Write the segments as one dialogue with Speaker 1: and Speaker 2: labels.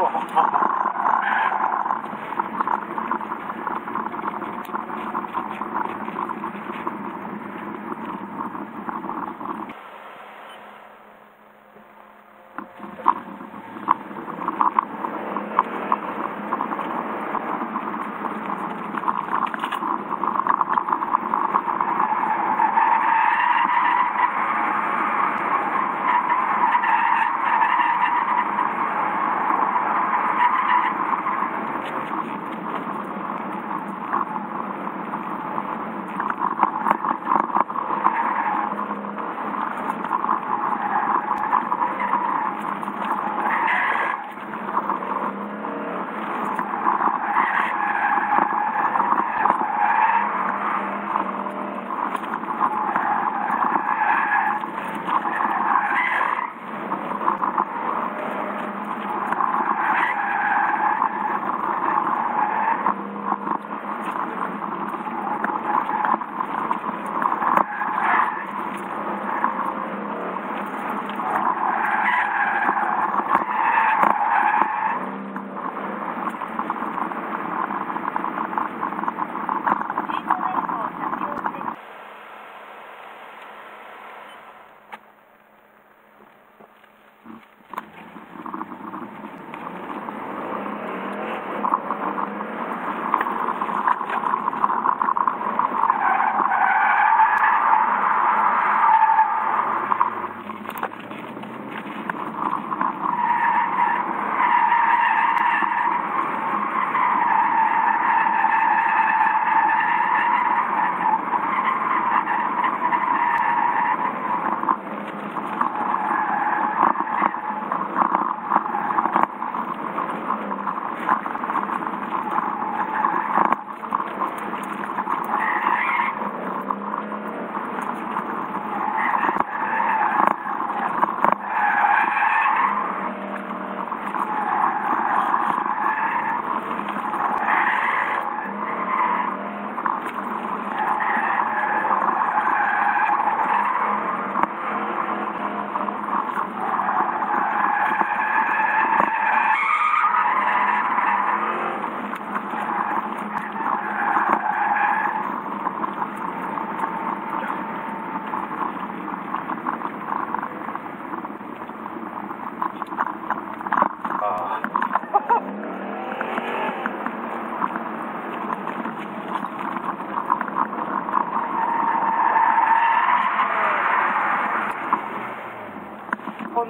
Speaker 1: 坐好好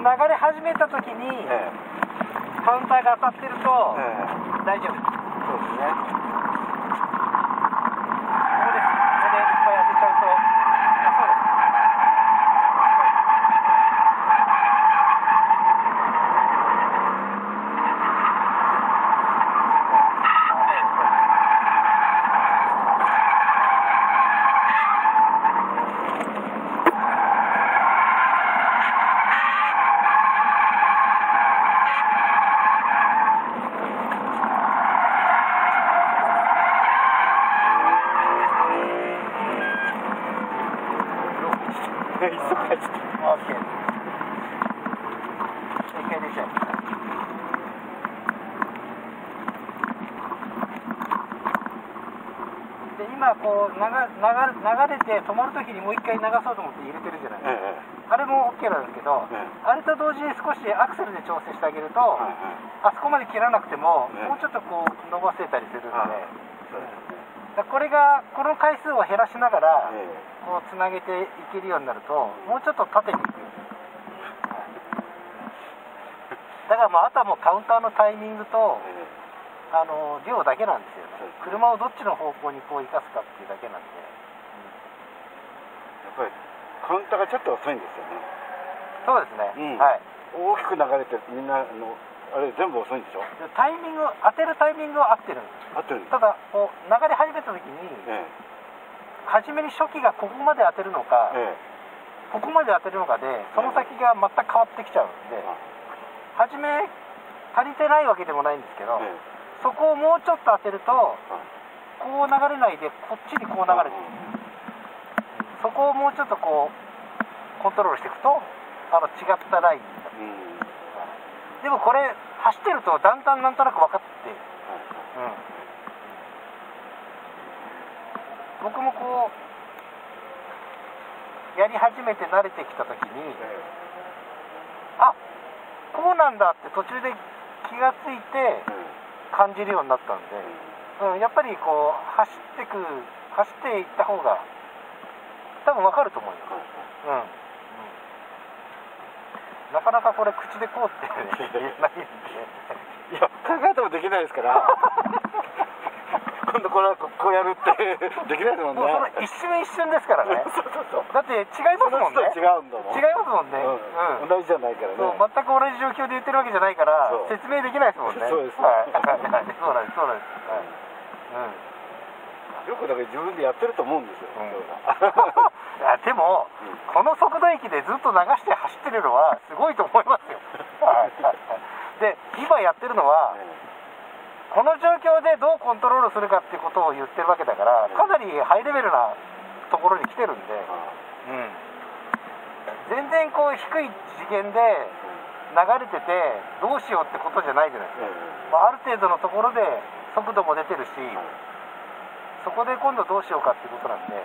Speaker 1: 流れ始めた時に、
Speaker 2: え
Speaker 1: カウンターが当たってると、
Speaker 2: ええ。
Speaker 1: 大丈夫です。こ
Speaker 2: そうですね
Speaker 1: こでここでいっぱい当てちゃうとあそうです
Speaker 2: ええ急がして
Speaker 1: OK 一回出ちゃうで今こう流流流れて止まるときにもう一回流そうと思って入れてるじゃない
Speaker 2: ええ
Speaker 1: あれも OK なんですけど、
Speaker 2: ええ。
Speaker 1: あれと同時に少しアクセルで調整してあげると、あそこまで切らなくても、
Speaker 2: ええ
Speaker 1: もうちょっとこう伸ばせたりするんで、これがこの回数を減らしながら、
Speaker 2: え
Speaker 1: こうつなげていけるようになるともうちょっと縦にいくだからまああとはもうカウンターのタイミングと
Speaker 2: ええ。
Speaker 1: あの量だけなんですよね。車をどっちの方向にこう生かすかっていうだけなんで。
Speaker 2: やっぱりカウンターがちょっと遅いんですよね。
Speaker 1: そうですね、
Speaker 2: うん。
Speaker 1: はい。
Speaker 2: 大きく流れてみんなあのあれ全部遅いんでしょ？
Speaker 1: でタイミング当てるタイミングは合ってるんです
Speaker 2: 合ってる
Speaker 1: ただこう流れ始めた時に
Speaker 2: え
Speaker 1: 初めに初期がここまで当てるのか、
Speaker 2: ええ。
Speaker 1: ここまで当てるのかでその先が全く変わってきちゃうんで
Speaker 2: え
Speaker 1: 初め足りてないわけでもないんですけど、
Speaker 2: え
Speaker 1: そこをもうちょっと当てると
Speaker 2: え
Speaker 1: こう流れないでこっちにこう流れてるそこをもうちょっとこうコントロールしていくとあの違ったラインになる。
Speaker 2: うん
Speaker 1: でもこれ走ってるとだんだんなんとなく分かって、
Speaker 2: はい
Speaker 1: 僕もこうやり始めて慣れてきた時に
Speaker 2: え
Speaker 1: あこうなんだって途中で気がついて
Speaker 2: ええ。
Speaker 1: 感じるようになったんで、うん、やっぱりこう走ってく走っていった方が多分分かると思うよ、うんなかなかこれ口でこうって言えないんで。
Speaker 2: いや考えてもできないですから。今度これはここうやるってできないですもんね。
Speaker 1: もうその一瞬一瞬ですからね。
Speaker 2: そうそうそう。
Speaker 1: だって違いますもんね。
Speaker 2: 違うんだもん。
Speaker 1: 違いますもんね、
Speaker 2: うん。
Speaker 1: うん。
Speaker 2: 同じじゃないからね。
Speaker 1: そう全く同じ状況で言ってるわけじゃないから説明できないですもんね。
Speaker 2: そうです。
Speaker 1: はい、はい。そうなんですそうなんです、はい。うん
Speaker 2: よくだから自分でやってると思うんですよ、
Speaker 1: うん。でも、
Speaker 2: うん。
Speaker 1: この速度域でずっと流して走ってるのはすごいと思いますよ。で今やってるのはこの状況でどうコントロールするかっていうことを言ってるわけだからかなりハイレベルなところに来てるんで、うん、全然こう低い次元で流れててどうしようってことじゃないじゃないですか、まあ、ある程度のところで速度も出てるし、そこで今度どうしようかってことなんで、うん、